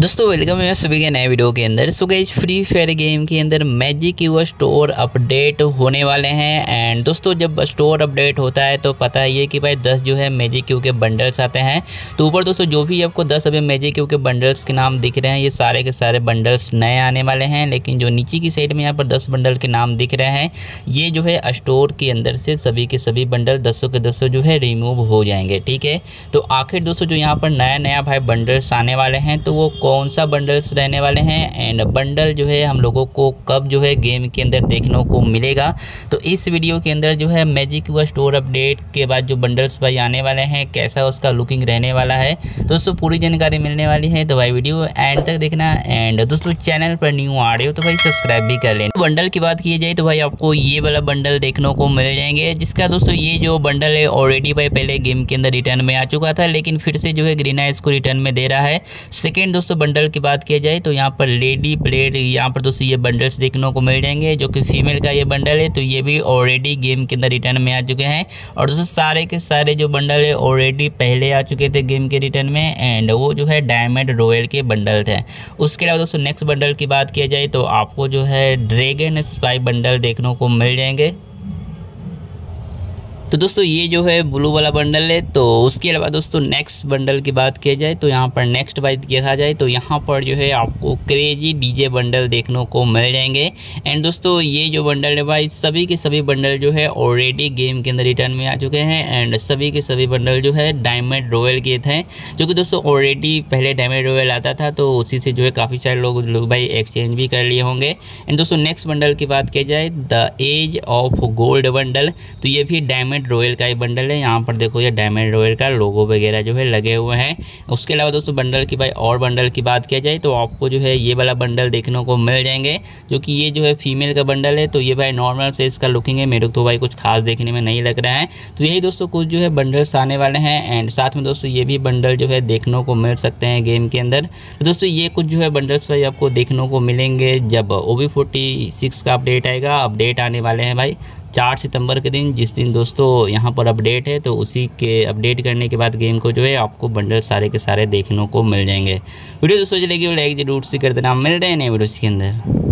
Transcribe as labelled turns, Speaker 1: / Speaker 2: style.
Speaker 1: दोस्तों वेलकम है सभी के नए वीडियो के अंदर। सो गई फ्री फायर गेम के अंदर मैजिक यू स्टोर अपडेट होने वाले हैं। एंड दोस्तों, जब स्टोर अपडेट होता है तो पता ही है कि भाई 10 जो है मैजिक यू के बंडल्स आते हैं। तो ऊपर दोस्तों, जो भी आपको 10 अभी मैजिक यू के बंडल्स के नाम दिख रहे हैं, ये सारे के सारे बंडल्स नए आने वाले हैं। लेकिन जो नीचे की साइड में यहाँ पर दस बंडल के नाम दिख रहे हैं, ये जो है स्टोर के अंदर से सभी के सभी बंडल दसों के दसों जो है रिमूव हो जाएँगे, ठीक है? तो आखिर दोस्तों, जो यहाँ पर नया नया भाई बंडल्स आने वाले हैं तो वो कौन सा बंडल्स रहने वाले हैं? एंड बंडल जो है, हम लोगों को कब जो है गेम के अंदर देखने को मिलेगा? तो इस वीडियो के अंदर जो है मैजिक व स्टोर अपडेट के बाद जो बंडल्स भाई आने वाले हैं, कैसा उसका लुकिंग रहने वाला है? दोस्तों पूरी जानकारी मिलने वाली है तो भाई वीडियो एंड तक देखना। एंड दोस्तों चैनल पर न्यू आ रहे हो तो भाई सब्सक्राइब भी कर लेना। बंडल की बात की जाए तो भाई आपको ये वाला बंडल देखने को मिल जाएँगे, जिसका दोस्तों ये जो बंडल है ऑलरेडी भाई पहले गेम के अंदर रिटर्न में आ चुका था, लेकिन फिर से जो है ग्रीना इसको रिटर्न में दे रहा है। सेकेंड दोस्तों बंडल की बात किया जाए तो यहाँ पर लेडी ब्लेड यहाँ पर दोस्तों ये बंडल्स देखने को मिल जाएँगे, जो कि फीमेल का ये बंडल है तो ये भी ऑलरेडी गेम के अंदर रिटर्न में आ चुके हैं। और दोस्तों सारे के सारे जो बंडल है ऑलरेडी पहले आ चुके थे गेम के रिटर्न में एंड वो जो है डायमंड रॉयल के बंडल थे उसके अलावा दोस्तों नेक्स्ट बंडल की बात किया जाए तो आपको जो है ड्रैगन स्पाई बंडल देखने को मिल जाएँगे। तो दोस्तों, ये जो है ब्लू वाला बंडल है तो उसके अलावा दोस्तों नेक्स्ट बंडल की बात किया जाए तो यहाँ पर नेक्स्ट बात देखा जाए तो यहाँ पर जो है आपको क्रेजी डीजे बंडल देखने को मिल जाएँगे। एंड दोस्तों, ये जो बंडल है भाई, सभी के सभी बंडल जो है ऑलरेडी गेम के अंदर रिटर्न में आ चुके हैं एंड सभी के सभी बंडल जो है डायमंड रॉयल के थे, जो कि दोस्तों ऑलरेडी पहले डायमंड रॉयल आता था तो उसी से जो है काफ़ी सारे लोग भाई एक्सचेंज भी कर लिए होंगे। एंड दोस्तों नेक्स्ट बंडल की बात की जाए the age of gold bundle तो ये भी डायमंड डायमंड रॉयल का ही बंडल है। यहाँ पर देखो ये डायमंड रॉयल का लोगो वगैरह जो है लगे हुए हैं। उसके अलावा दोस्तों बंडल की भाई और बंडल की बात किया जाए तो आपको जो है ये वाला बंडल देखने को मिल जाएँगे, जो कि ये जो है फीमेल का बंडल है। तो ये भाई नॉर्मल से इसका लुकिंग है। मेरे को तो भाई कुछ खास देखने में नहीं लग रहा है। तो यही दोस्तों कुछ जो है बंडल्स आने वाले हैं। एंड साथ में दोस्तों ये भी बंडल जो है देखने को मिल सकते हैं गेम के अंदर। तो दोस्तों ये कुछ जो है बंडल्स भाई आपको देखने को मिलेंगे जब ओ का अपडेट आएगा। अपडेट आने वाले हैं भाई। चार सितंबर के दिन, जिस दिन दोस्तों यहाँ पर अपडेट है तो उसी के अपडेट करने के बाद गेम को जो है आपको बंडल सारे के सारे देखने को मिल जाएँगे। वीडियो दोस्तों चलेगी लाइक ज़रूर से कर देना। मिल रहे हैं वीडियो के अंदर।